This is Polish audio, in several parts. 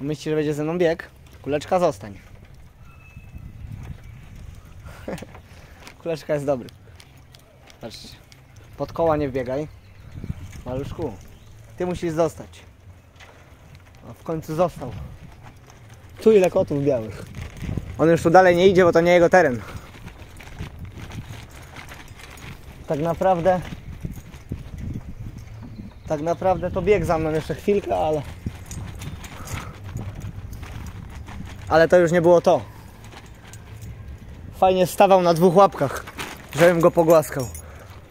Myślicie, że będzie ze mną bieg? Kuleczka zostań. Kuleczka jest dobry. Patrzcie. Pod koła nie wbiegaj. Maluszku. Ty musisz zostać. A w końcu został. Tu ile kotów białych. On już tu dalej nie idzie, bo to nie jego teren. Tak naprawdę... Tak naprawdę to bieg za mną jeszcze chwilkę, ale... Ale to już nie było to. Fajnie stawał na dwóch łapkach, żebym go pogłaskał.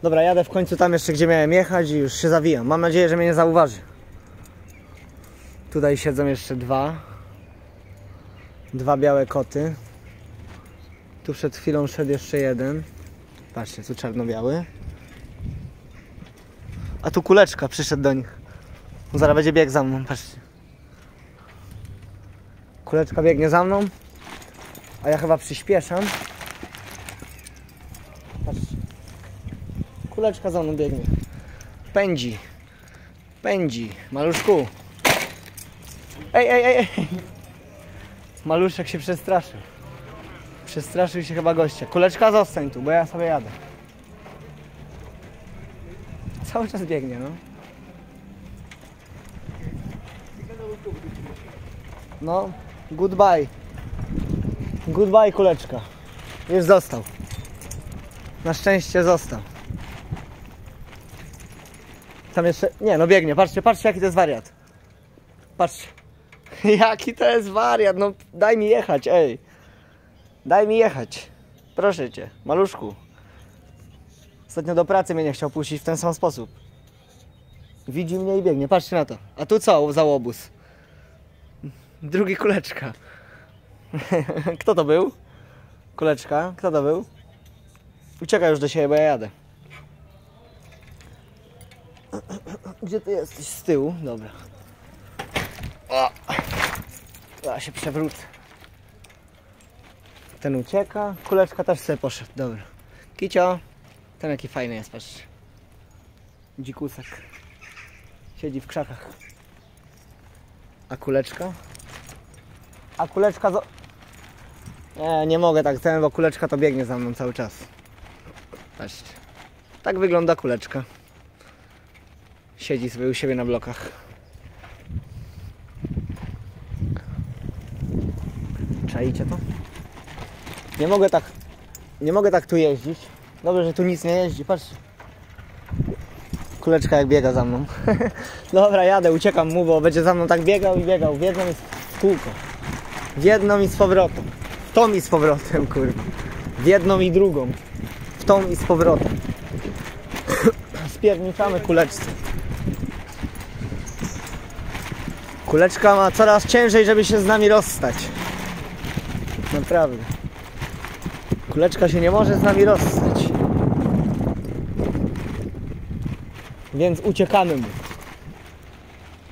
Dobra, jadę w końcu tam jeszcze, gdzie miałem jechać i już się zawijam. Mam nadzieję, że mnie nie zauważy. Tutaj siedzą jeszcze dwa. Dwa białe koty. Tu przed chwilą szedł jeszcze jeden. Patrzcie, tu czarno-biały. A tu kuleczka przyszedł do nich. Zaraz będzie bieg za mną, patrzcie. Kuleczka biegnie za mną, a ja chyba przyspieszam. Patrzcie. Kuleczka za mną biegnie. Pędzi. Pędzi. Maluszku. Ej, ej, ej. Maluszek się przestraszył. Przestraszył się chyba gościa. Kuleczka zostań tu, bo ja sobie jadę. Cały czas biegnie, no. No, goodbye. Goodbye, kuleczka. Już został. Na szczęście został. Tam jeszcze. Nie, no biegnie. Patrzcie, patrzcie, jaki to jest wariat. Patrzcie. Jaki to jest wariat. No, daj mi jechać, ej. Daj mi jechać. Proszę cię, maluszku. Ostatnio do pracy mnie nie chciał puścić w ten sam sposób. Widzi mnie i biegnie. Patrzcie na to. A tu co za łobuz? Drugi kuleczka. Kto to był? Kuleczka. Kto to był? Uciekaj już do siebie, bo ja jadę. Gdzie ty jesteś? Z tyłu? Dobra. O! Ja się przewrócę. Ten ucieka. Kuleczka też sobie poszedł. Dobra. Kicio. Ten jaki fajny jest, patrz. Dzikusek. Siedzi w krzakach. A kuleczka? A kuleczka zo... Nie, nie mogę tak ten, bo kuleczka to biegnie za mną cały czas. Patrzcie. Tak wygląda kuleczka. Siedzi sobie u siebie na blokach. Czaicie to? Nie mogę tak... Nie mogę tak tu jeździć. Dobrze, że tu nic nie jeździ, patrzcie. Kuleczka jak biega za mną. Dobra, jadę, uciekam mu, bo będzie za mną tak biegał i biegał. Jedną i w kółko. W jedną i z powrotem. W tą i z powrotem, kurwa. W jedną i drugą. W tą i z powrotem. Spierniczamy kuleczce. Kuleczka ma coraz ciężej, żeby się z nami rozstać. Naprawdę. Kuleczka się nie może z nami rozstać. Więc uciekamy mu.